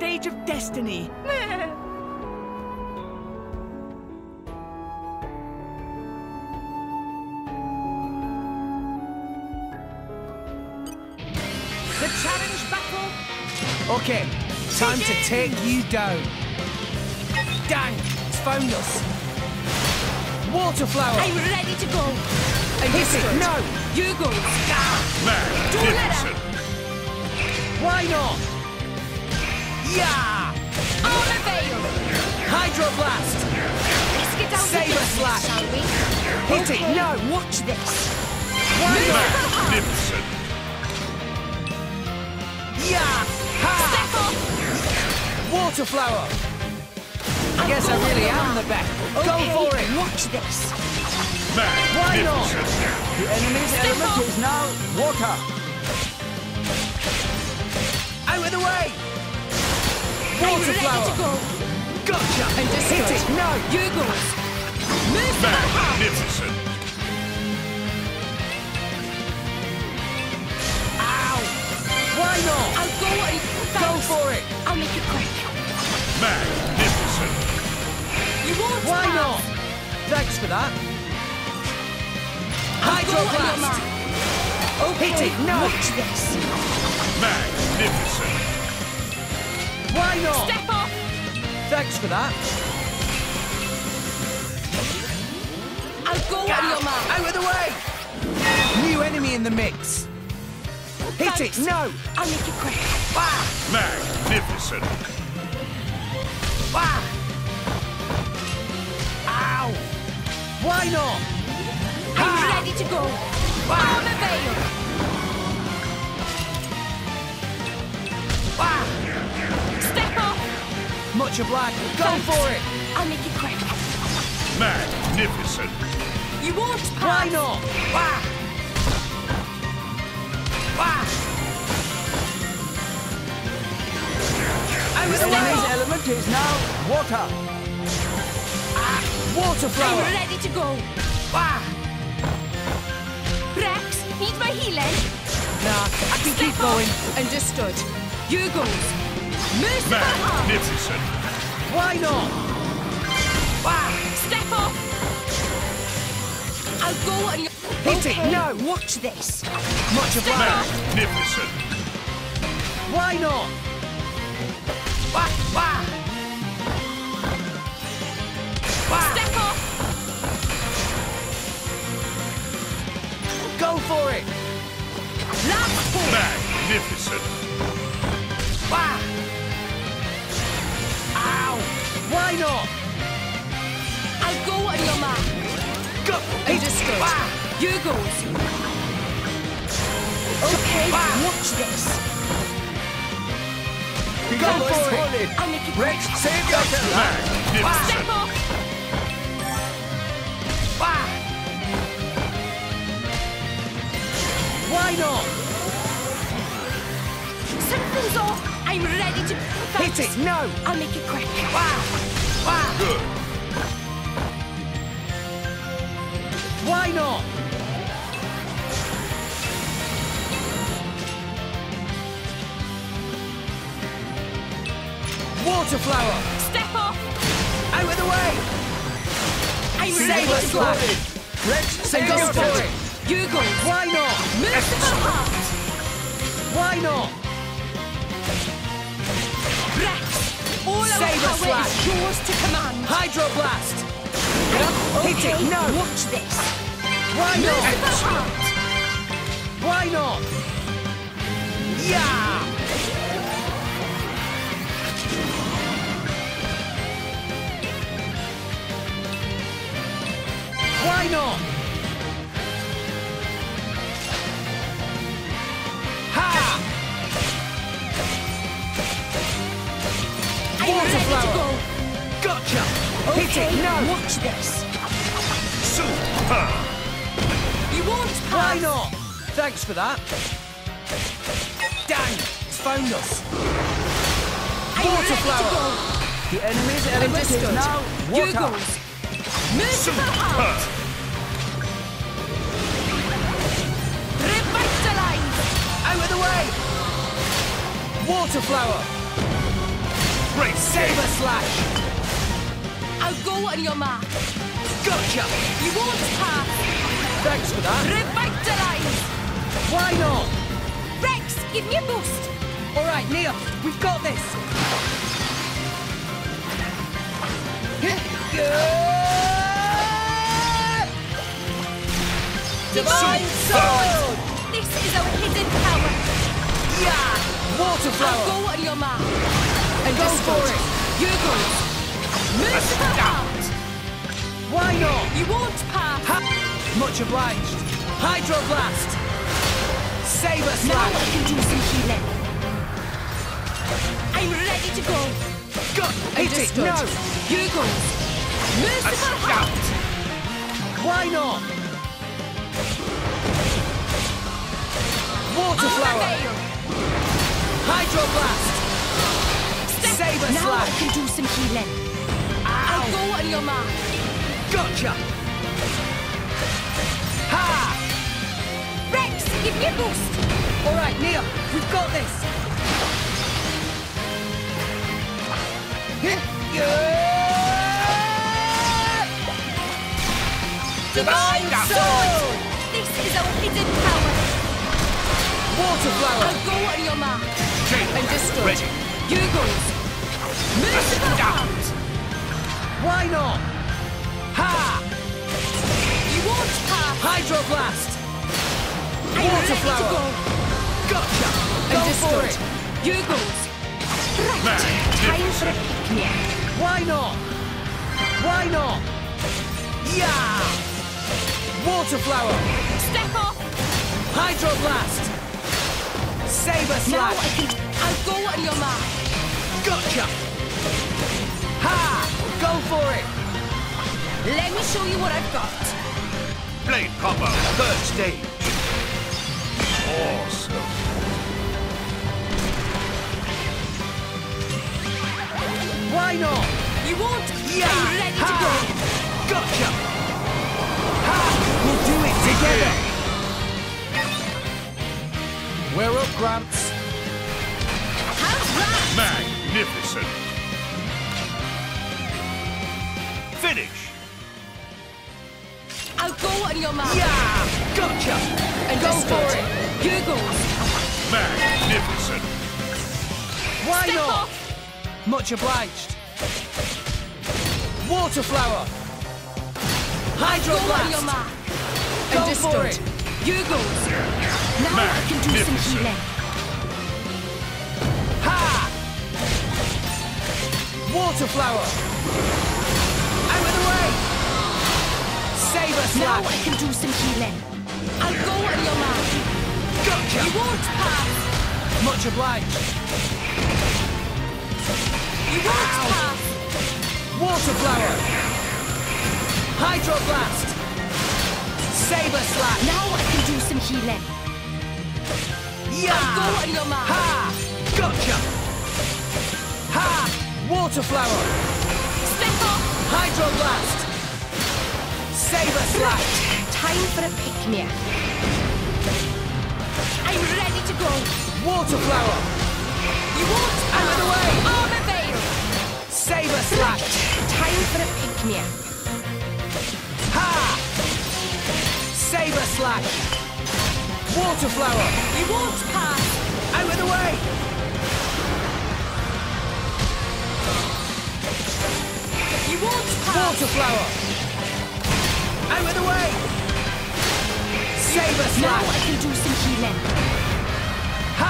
stage of destiny. the challenge battle. Okay, time to take you down. Dang, it's found us. Water flower. I'm ready to go. Hit it, no. You go. Magnificent! Why not? Yeah! On the veil. Hydroblast. Let's get down Saber to slash. shall we? Hit Okay, it, no. Watch this. Why? Magnificent! Yeah! Ha! Step up. Water flower. I guess I really am the best. Go for it. Watch this. Why not? The enemy's Step element up. is now water. Out of the way! Water flower. go. Gotcha! And hit it. No! You go. Move to the heart. Magnificent! Ow! Why not? I'll go and Go for it! I'll make it quick. Magnificent! You won't Why pass. not? Thanks for that. Go on your Hydroblast! mark. Hit it! No! Watch this. Magnificent! Why not? Step off! Thanks for that. I'll go on your mark. Out of the way! New enemy in the mix. Hit Thanks. it! No! I'll make it quick. Bah! Magnificent! Bah! Ow! Why not? I'm ready to go. Much obliged. Go Thanks. for it! I'll make it quick. Magnificent! You won't pass. Why not? Bah! Bah! Out of the enemy's element is now water. Ah! Water I'm ready to go. Bah! Rex, need my healing? Nah, I can keep Step up. going. Understood. You goes. Move to the heart. Magnificent! Why not? Bah! Step up. I'll go on your... Hit it, okay. no. Watch this. Much Step obliged. Magnificent! Why not? Bah! Bah! Bah! Step up. Go for it! Last pull. Magnificent! Why not? I'll go on your mark. Go! Understood. Bah! You goes. Okay, Bah! watch this. Go for it! I'll make it quick. Rex, save yourself! Magnificent! Step up. Bah! Why not? Something's off. I'm ready to... Hit it! No! I'll make it quick. Bah! Bah! Good! Why not? Water flower! Step off! Out of the way! I'm Save ready us, to go. Rex! Rex, save Go yourself! for it. You go. Why not? Move to the heart. Why not? Rex. All our Saber slash. is yours to command. Hydroblast! Get up! Hit it! No! Watch this. Why Move to the not? heart. Why not? Yeah! Why not? Ha! Water flower. go. Gotcha! Hit it! No! Watch this. Super! You won't Why not? Thanks for that. Dang! It's found us. I'm Water flower. The enemy's element is Understood. now You water. goes. Move to the heart. Revitalize. Out of the way! Water flower! Great Saber slash! I'll go on your mark. Gotcha! You won't pass. Thanks for that. Revitalize. Why not? Rex, give me a boost. All right, Nia, we've got this. Divine Sword! This is our hidden power. Yeah! Water I'll go on your mark. And go for it! Goes. Merciful heart. Why not? You won't pass. Ha Much obliged. Hydro Blast! us Now I can do some healing. I'm ready to go. Go! It! No! You goes. Merciful heart. Why not? Water Armor Flower! veil. Hydro Blast! Step. Saber now. I can do some healing. I'll go on your mark. Gotcha! Ha! Rex, give me a boost. All right, Nia, we've got this. Divine Sword! This is our hidden power. Water Flower! I'll go on your mark. Chain Understood. Ready. You goes. Merciful. Why not? Ha! You won't pass. Hydro Blast! Water flower. to go. Gotcha! Go for it! You goes. Right. Magnificent. Time for a pick-me-up. Why not? Why not? Yeah! Water Flower! Step off. Hydro Blast! Saber Now I can. I'll go on your mark. Gotcha! Ha! Go for it! Let me show you what I've got. Blade combo. Third stage. Awesome. Why not? You won't. Yeah! I'm ready to go. Gotcha! Ha! We'll do it together! We're up, Gramps. How's that? Magnificent. Finish. I'll go on your mark. Yeah! Gotcha! And go for Understood. it! You goes. Magnificent. Why Step not? off. Much obliged. Water Flower! Hydro Go on your Blast! mark. Go Understood. for it! You goes. Now I can do some healing. Water Flower! Out of the way! Saber Now I can do some healing. I'll go on your mark. Gotcha! You won't pass. Much obliged. You won't Ow. pass. Water Flower! Hydro Blast! Saber Slash! Now I can do some healing. Yeah! I'll go on your mark. Ha! Gotcha! Ha! Water Flower! Step off. Hydro Blast! Saber Slash! Time for a pick-me-up. I'm ready to go. Water Flower! You won't Out of the way! Armor veil. Saber Slash! Time for a pick-me-up. Ha! Saber Slash! Water Flower! You won't pass. Out of the way! Won't. Water Flower! Out of the way! Saber Now I can do some healing. Ha!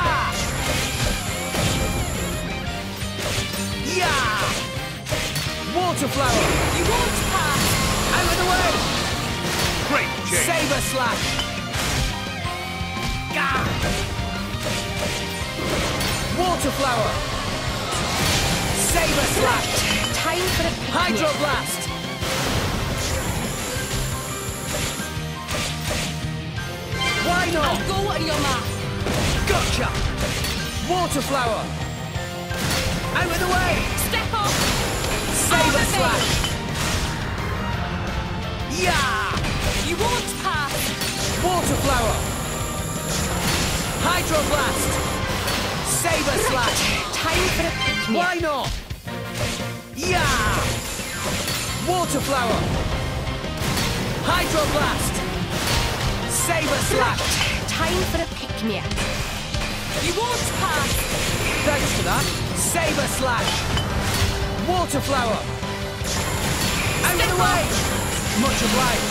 Yeah! Water Flower! You won't pass. Out of the way! Great change. Saber Slash! Gah! Water Flower! Saber Slash! Time for a pick-me-up. Hydro Blast! Why not? I'll go on your mark. Gotcha! Water Flower! Out of the way! Step off. Saber. Slash! Yeah! You won't pass. Water Flower! Hydro Blast! Saber Slash! Time for a pick-me-up. Why not? Yeah! Water flower! Hydroblast! Saber slash! Time for a pick-me-up. You won't pass! Thanks for that. Saber slash! Water flower! Out of the Step way! Much obliged.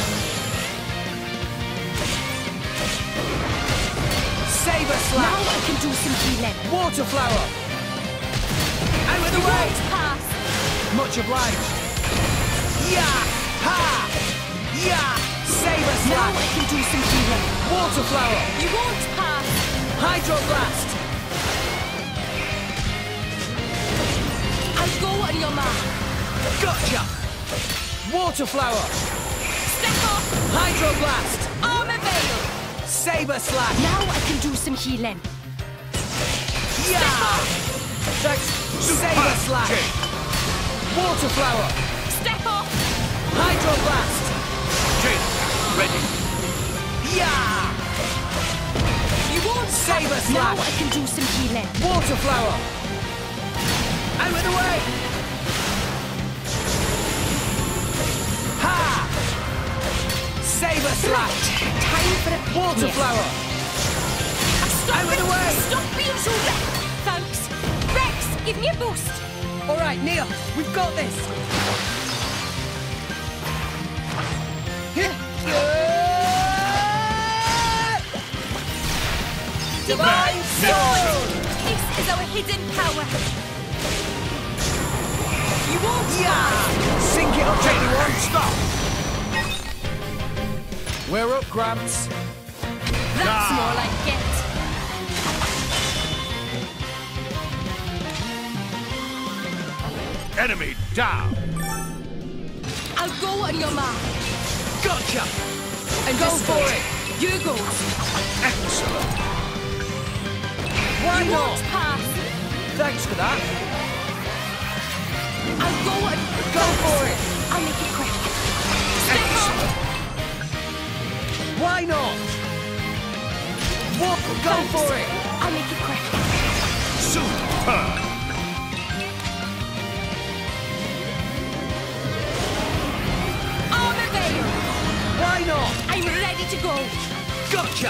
Saber slash! Now! I can do some healing. Water flower! Out of You the way! Won't pass! Much obliged. Yeah! Ha! Yeah! Saber Now I can do some healing. Water flower! You won't pass! Hydroblast! I'll go on your mark. Gotcha! Water flower! Step off! Hydroblast! Armor veil! Saber slash! Now I can do some healing. Yeah! Thanks. Saber slash! Water flower! Step off! Hydroblast! Jade. Ready. Yeah! You won't Saber pass. Now. I can do some healing. Water flower! Out of the way! Ha! Saber slash! Time for a Water pick-me-up. flower! Stop Out of the way. Stop being so re- Thanks. Rex, give me a boost. All right, Nia, we've got this. Divine Sword! This is our hidden power. You won't Yeah! Sync it up, everyone! Stop. We're up, Gramps. That's more like it. Enemy down. I'll go on your mark. Gotcha! And Go for it. You go. Excellent. Why you not? pass. Thanks for that. I'll go on. Go for it. I'll make it quick. Step off. Why not? What? Go Thanks. for it. I'll make it quick. Superb. Why not? I'm ready to go. Gotcha!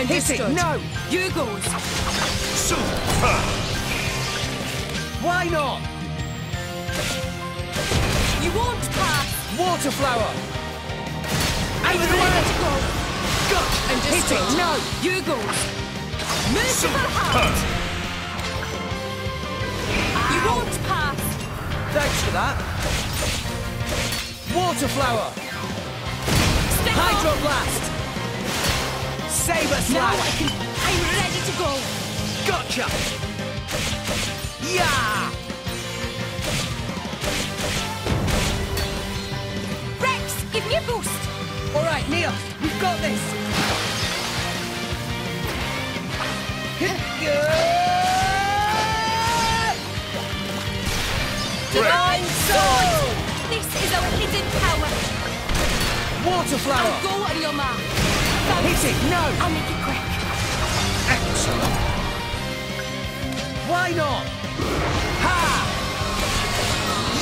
Understood. Hit it. No. You goes. Superb. Why not? You won't pass. Water flower. I'm Out of ready way. to go. Gotcha! Hit Understood. it. No. You goes. Merciful heart. You won't pass. Thanks for that. Water flower. Off. Hydroblast. Saber Now. I can. I'm ready to go. Gotcha! Yeah! Rex, give me a boost. All right, Nia, we've got this. Divine power. Water flower. I'll go on your mark. Hit it. No. I'll make it quick. Excellent. Why not? Ha!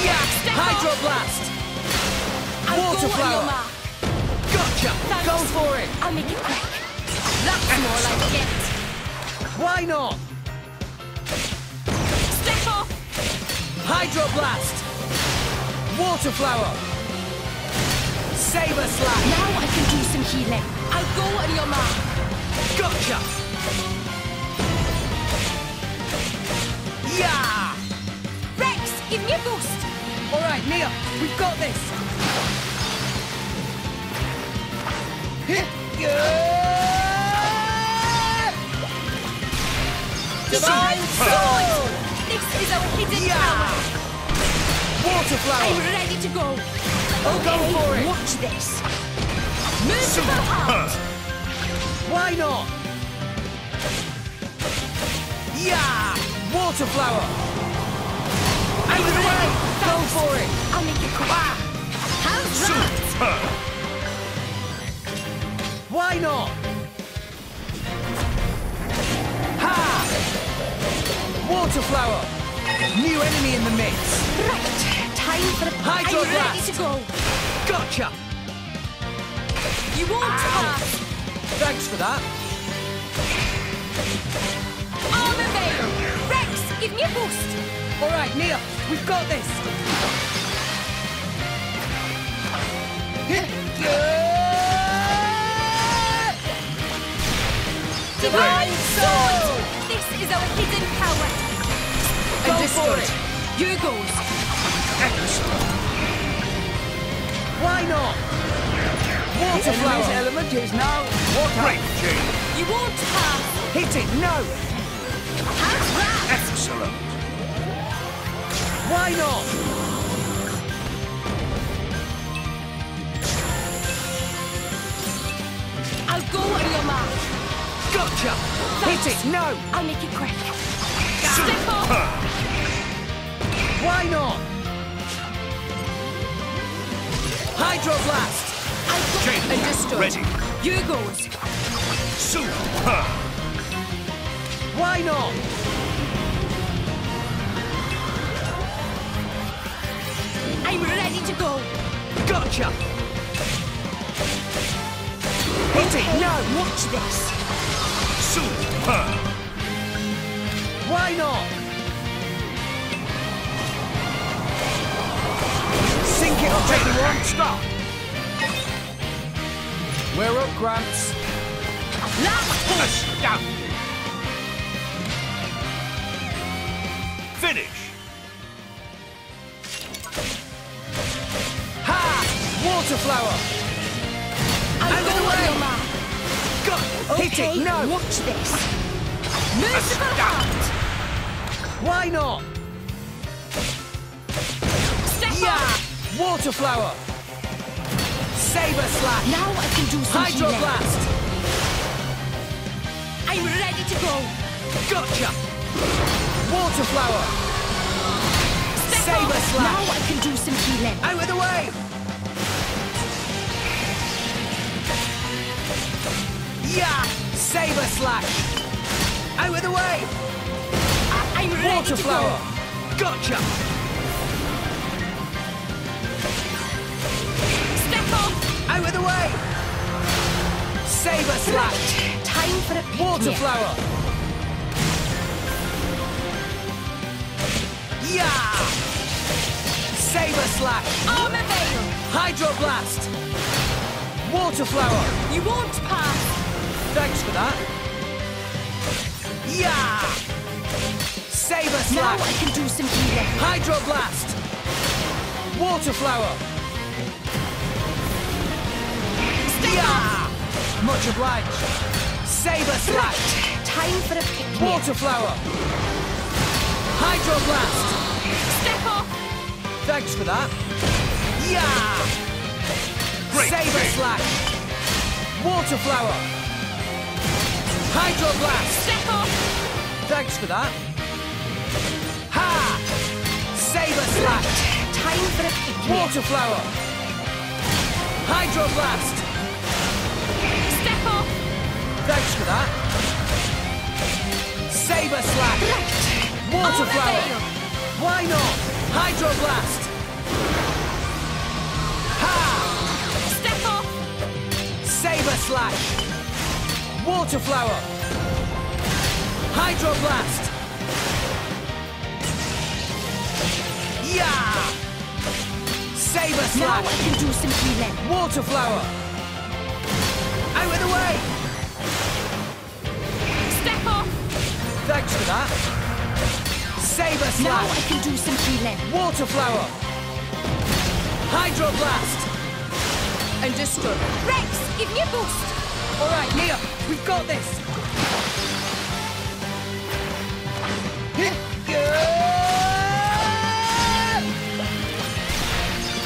Yeah! Step off. Hydroblast. I'll Water go on flower. your mark. Gotcha. Thanks. Go for it. I'll make it quick. That's more like it. Why not? Step off. Hydroblast. Water flower. Saber slash. Now I can do some healing. I'll go on your mark. Gotcha. Yeah! Rex, give me a boost. All right, Nia, we've got this. Divine sword! This is our hidden Yeah! power. Water I'm flower! ready to go. Oh, go for it! Watch this. Merciful heart. Why not? Yeah! Water flower! Out of the way! Go for it! I'll make it quick. Ah. How's that? Superb. Why not? Ha! Water flower! New enemy in the mix! Right, time for a... Hydro I'm ready to go. Gotcha! You won't ah. pass. Thanks for that. Armor Veil. Rex, give me a boost. All right, Nia, we've got this. Divine Sword. This is our hidden power. Go for it. You goes. Excellent. Why not? Water flower. element is now Great, Jane. You won't pass. Hit it, no. Hands round. Excellent. Why not? I'll go on your mark. Gotcha! Hit it, no. I'll make it quick. Step off. Super. Why not? Hydroblast. Go. Jane, Understood. ready. You goes. Super. Why not? I'm ready to go. Gotcha! Hit it, no. Watch this. Super. Why not? Sync it up, everyone. Stop. We're up, Gramps. Last push. Astounding. Finish. Ha! Water flower. I'll Out of go the on way. your mark. Go. Hit Okay, it, no. watch this. Merciful heart. Why not? Step Yeah! off. Water flower. Saber slash. Now I can do some healing. Hydroblast. I'm ready to go. Gotcha. Water flower. Step Saber off. slash. Now I can do some healing. Out of the way. Yeah! Saber slash. Out of the way. I'm ready Water to flower. go. Gotcha. Saber slash. Time for a. Water flower. Yeah! Saber slash. Armor veil. Hydroblast. Water flower. You won't pass. Thanks for that. Yeah! Saber slash. Now. I can do some healing. Hydroblast. Water flower. Step Yeah! Much obliged. Saber off. slash. Right. Time for a picnic. Water flower. Hydroblast. Step off. Thanks for that. Yeah! Great. Saber Jane. slash. Water flower. Hydroblast. Step off. Thanks for that. Ha! Saber slash. Time for a picnic. Water flower. Hydroblast. Step that. Saber slash. Water flower. Why not? Hydroblast. Ha! Step off. Saber slash. Water flower. Hydroblast. Yeah! Saber Now slash. I can do some healing. Water flower. Thanks for that. Saber Now I can do some healing. Water flower. Hydroblast. Understood. Rex, give me a boost. All right, Nia, we've got this.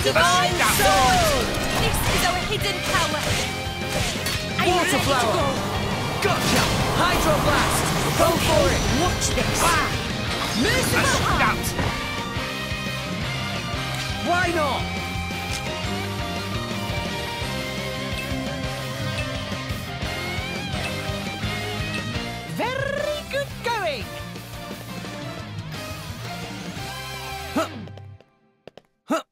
Divine Sword. This is our hidden power. Water flower. to go. Gotcha. Go for it! Watch this! Ah! Merciful A Out. Why not? Very good going! Huh. Huh.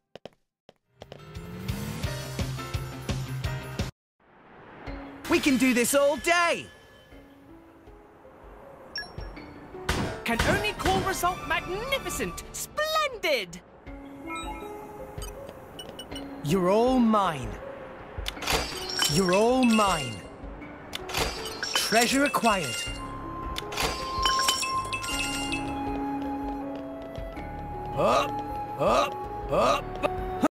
We can do this all day! Can only call result magnificent! Splendid! You're all mine. You're all mine. Treasure acquired. Up, up, up.